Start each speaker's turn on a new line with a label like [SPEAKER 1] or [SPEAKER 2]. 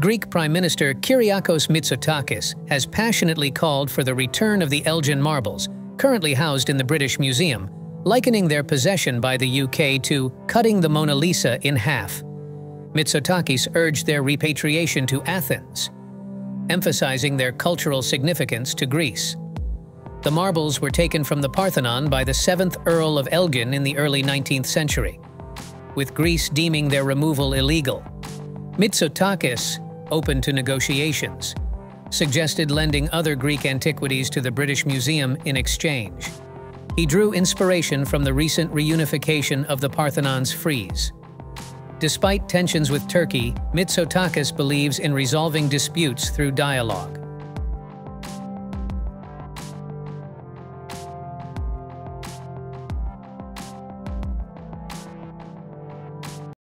[SPEAKER 1] Greek Prime Minister Kyriakos Mitsotakis has passionately called for the return of the Elgin marbles, currently housed in the British Museum, likening their possession by the UK to cutting the Mona Lisa in half. Mitsotakis urged their repatriation to Athens, emphasizing their cultural significance to Greece. The marbles were taken from the Parthenon by the 7th Earl of Elgin in the early 19th century, with Greece deeming their removal illegal. Mitsotakis, open to negotiations, suggested lending other Greek antiquities to the British Museum in exchange. He drew inspiration from the recent reunification of the Parthenon's frieze. Despite tensions with Turkey, Mitsotakis believes in resolving disputes through dialogue.